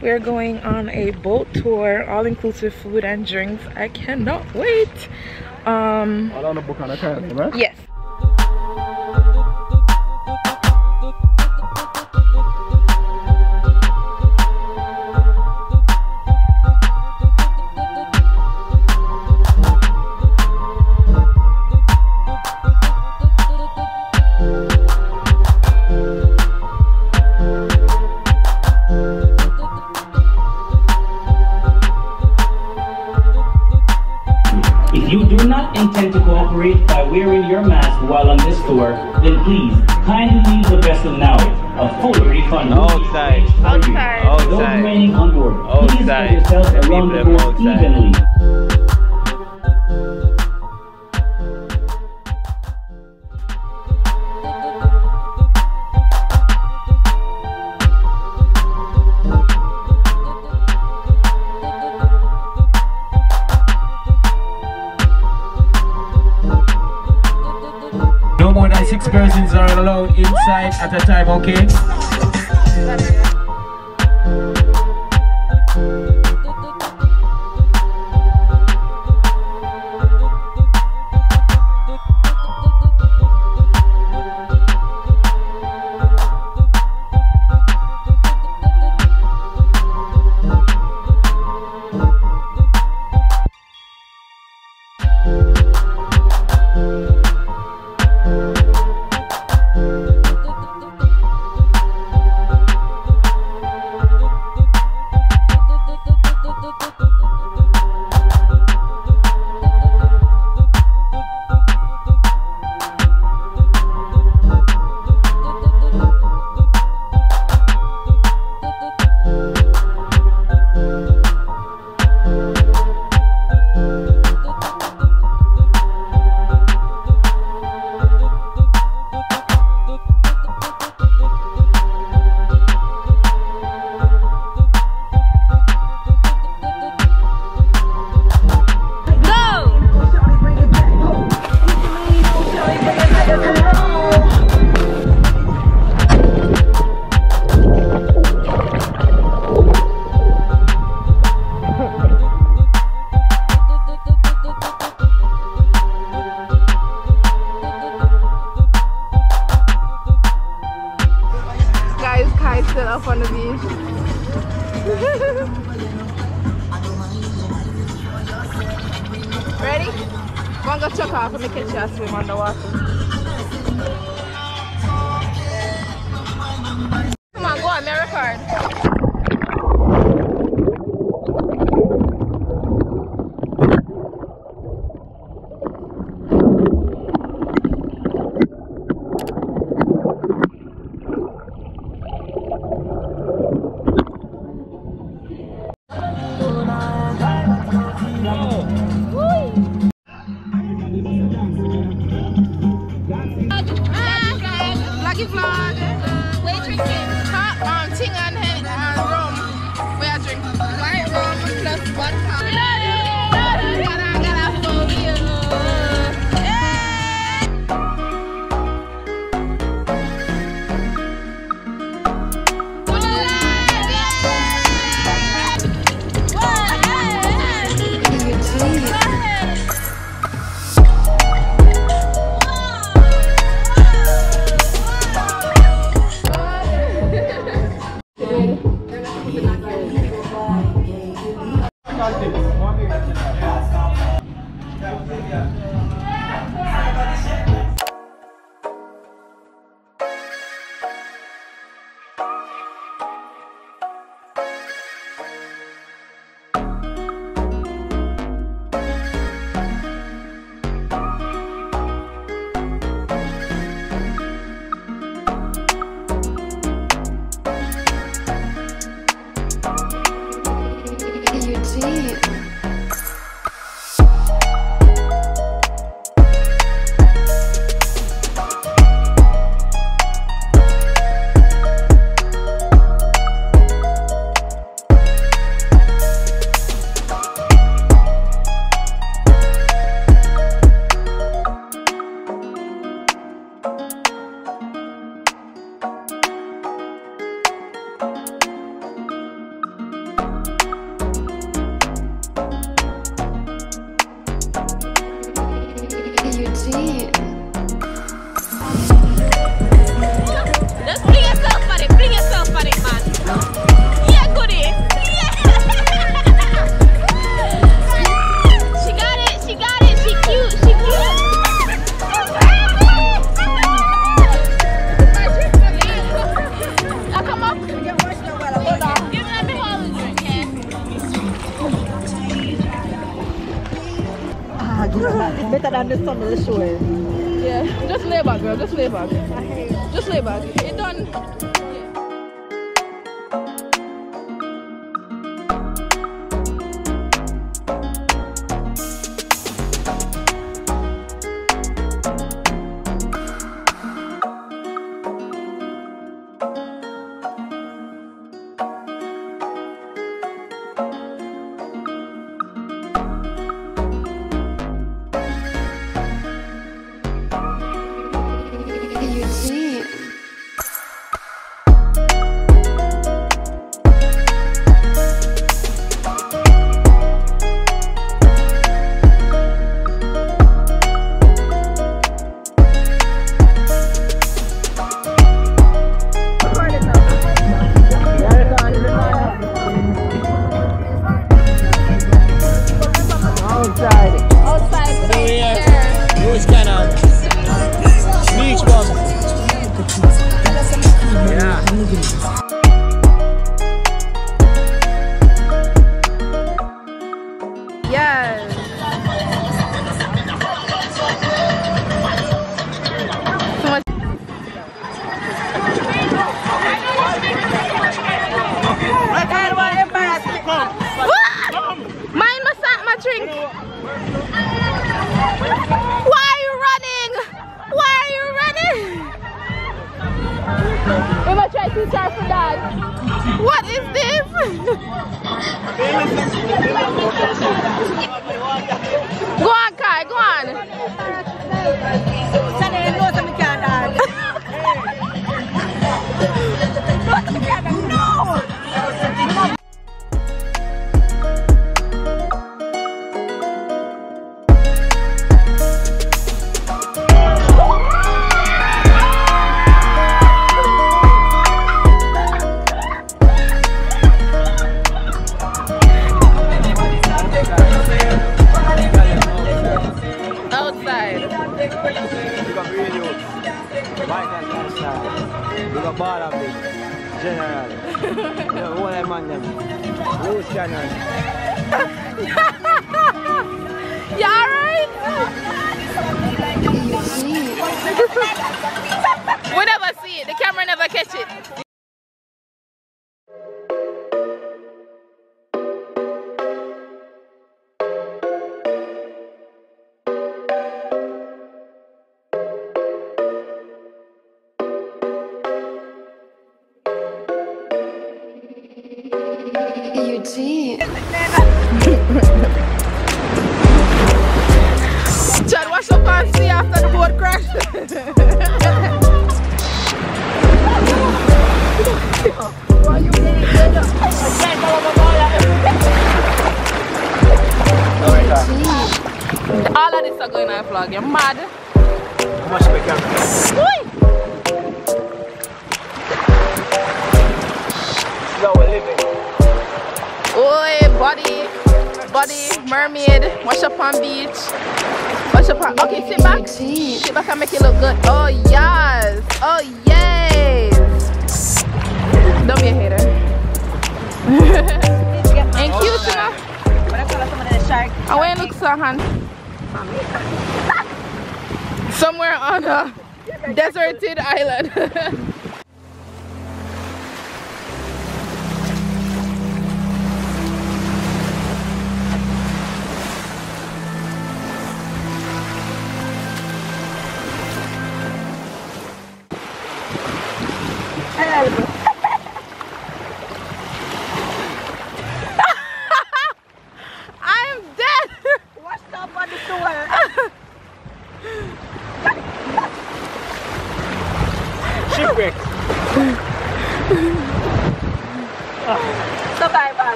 We're going on a boat tour, all-inclusive food and drinks. I cannot wait. Um, Yes, evenly. No more than six persons are allowed inside at a time, okay? off one of these. Ready? One go took off. Let me catch you swim underwater. Better than the of the shore. Yeah, just lay back, girl. Just lay back. Just lay back. Eugene. Chad, wash up and see after the boat crash. All of this are going on vlog. You're mad. How much we can? Body, body, mermaid, wash up on beach. Wash up on, okay, sit back. Sit back and make it look good. Oh, yes. Oh, yes. Don't be a hater. Ain't cute, you oh, know? When I call some of the shark, And when you look so hand. Somewhere on a deserted island.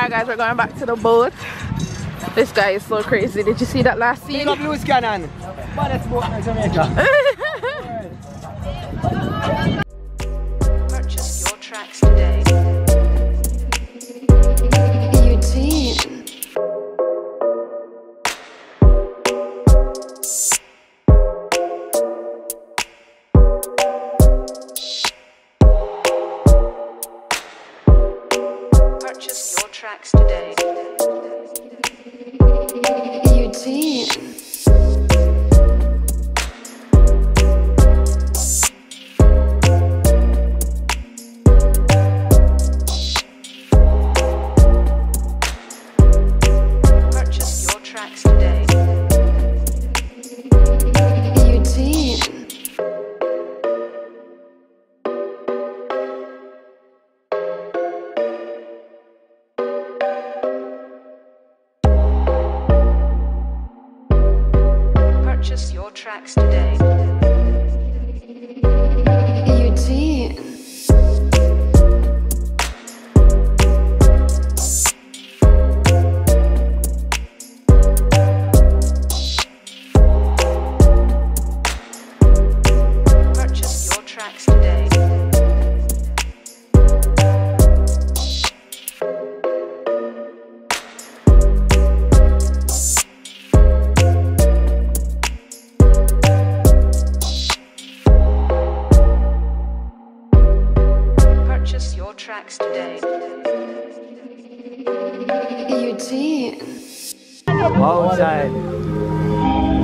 Alright guys, we're going back to the boat. This guy is so crazy. Did you see that last scene? Big up Loose Cannon. Baddest boat in Jamaica.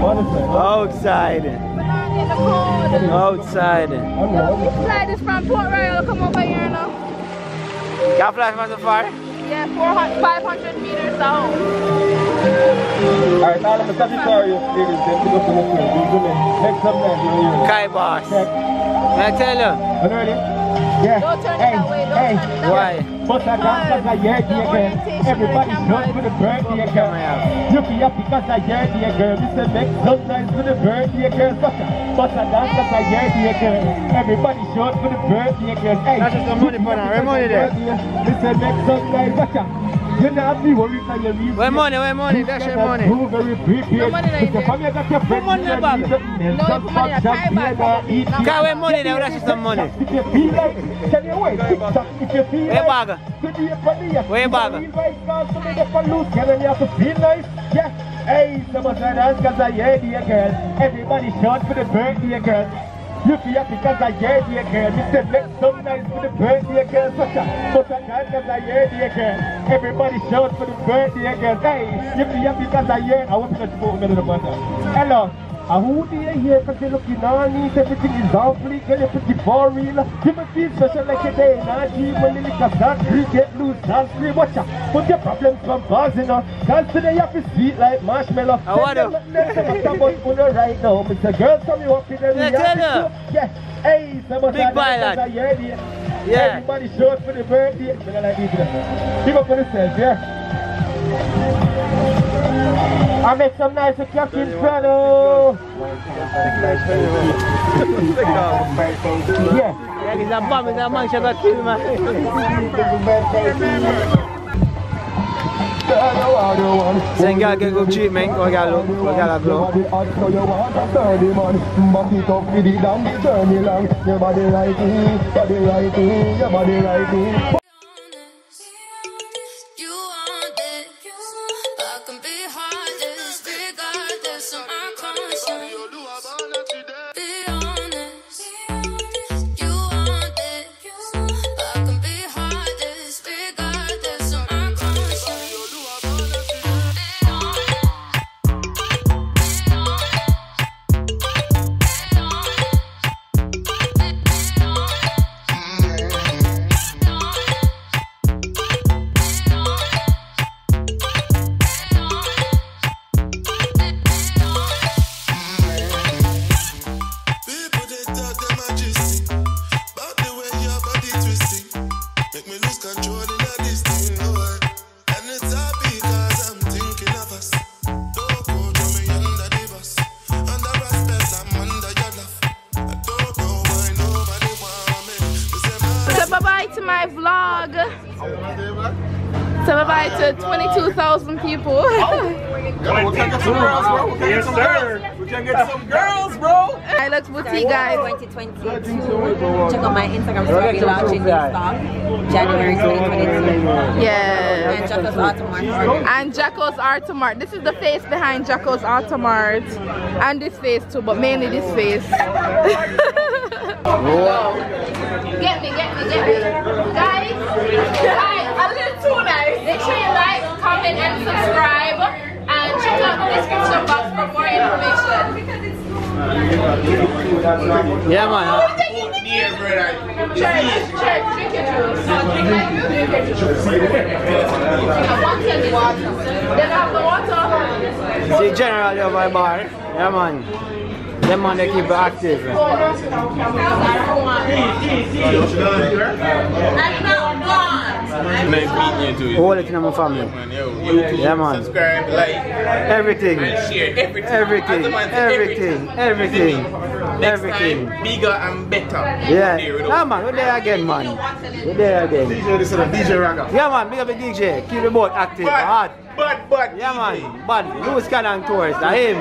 Outside. Outside. Flight is from Port Royal. Come over here now. Can fly from so far? Yeah, 400, 500 meters down. Alright, all of the Sagittarius ladies, them to go to the field. These women, make some noise in the. Kai boss. Check. I tell you. Are you ready? Yeah. Don't turn it hey, that way, don't hey. turn it that Why? But I got because I heard the girl. Everybody shout for the birthday girl. You be up because I heard the girl. Mr. Make some noise for the birthday girl. But but I dance because I heard the girl. Everybody shout for the birthday girl. Hey, That's just some money for now. Where money there? Mr. Make some noise. Watch out. You not be worried that you reach. Where money? Where money? That's your money. Too very prepared. No money in there. Come here, got your friends. money the bag. No, put money in a Thai bag. Kai, where money there? That's some money. If you feel like, tell you what, TikTok, if you feel Where bag? today for the- Where bag? feel like God, so make up a loose girl and you have to feel nice, yeah. Hey, someone said dance cause I heard you, girl. Everybody shout for the birthday, girl. Cause I heard you, girl. Mr. Make some nice for the birthday, girl. Such a, such a dance cause I heard you, girl. Everybody shout for the birthday, girl. Hey, you feel happy cause I want to go to the mother. Hello. And who do you hear? Cause you're looking on me, everything is awfully girl, you're pretty for real. You may special like a day, not dream when a dance, free, get loose, dance free, watch. Put your problems from bars, you know. Dance today, you have sweet like marshmallow. I wanna- Let them talk about Uno right now. Mr. Girl, come you up in the Yeah, tell her. Yeah. Hey, someone Big boy, lad. Yeah. Everybody show up for the birthday. Look at like this. Give up for yourself, yeah. I make some nice with Captain Fredo. Yeah. Yeah, it's a bomb, it's a man, she got killed, man. Sen girl get good treatment, go girl look, go girl a glow. So you want a sturdy man, back it up with it down the journey long. Your body righty, body righty, your body righty. My vlog. Say bye to 22,000 people. we can get some Yes, sir. We can get some girls, bro. I look boutique, guys. 2022. Check out my Instagram story. I'll be launching new stock January 2022. Yeah. And Jacko's Automart. And Jacko's Automart. This is the face behind Jacko's Automart. And this face too, but mainly this face. Whoa. Get me, get me, get me. Guys, guys, a little too nice. Make sure you like, comment, and subscribe. And check out the description box for more information. Yeah, man. Church, church, drink your juice. Drink your juice. Can be water. Then have the water. See, generally over my bar. Yeah, man. Them man, they keep it active. All it in my family. Yeah, man. Subscribe, like, Everything. share everything. Everything. As a man, Everything. Everything. Next Everything. time, bigger and better. Yeah. There we go. Nah, man, we're there again, man. We're there again. DJ, this is a DJ Raga. Yeah, man, big up the DJ. Keep the boat active. Hard. But, but, Yeah, man. But loose cannon tours. I him.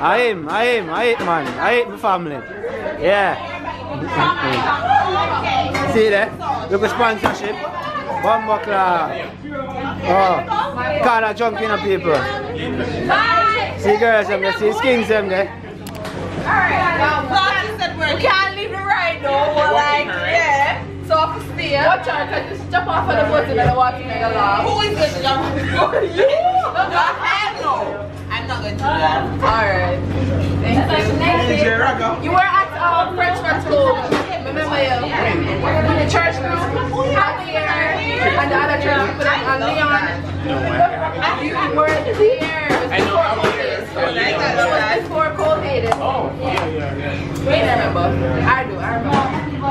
I him. I him. I hate, man. I hate my family. Yeah. See there? Look at sponsorship. Bomba Club. Oh. Car jumping on people. See girls them there. See skins them there. We can't leave the ride though, but like, yeah. So I have to. Watch out, I just jump off of the boat and then walk in and laugh. Who is this jump? you? Hell no. I'm not going to do that. Alright. Thank you. You were at um, Frenchman School. Remember you? The church group, Javier, and the other church people, and uh, Leon. You were there. I know, I was there. It was before COVID. Oh, yeah, yeah, yeah. Wait, I remember. I do, I remember.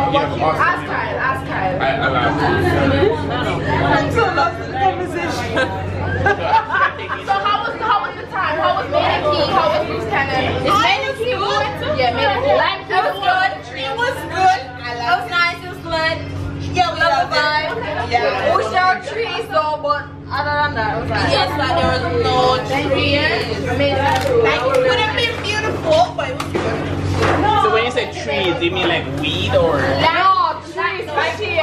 Yeah. Ask Kyle, ask Kyle. I, I love I'm so lost in the conversation. so how was how was the time? How was Main? How was this kind of? Is Maiden Cay we went to? Yeah, Maiden Cay. Was good. It was good. It was nice. It was good. Yeah, we love the vibe. Yeah. We showed trees though, but other than that, it was like yes, like there was no trees. Amazing. Like it would have been beautiful, but it was good. So when you say trees, do you mean like weed or? No, trees right here.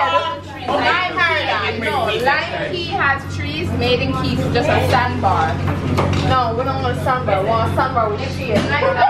Oh, lime Paradise. No, Lime Cay has trees made in Keys, just a sandbar. No, we don't want a sandbar. We want a sandbar with trees.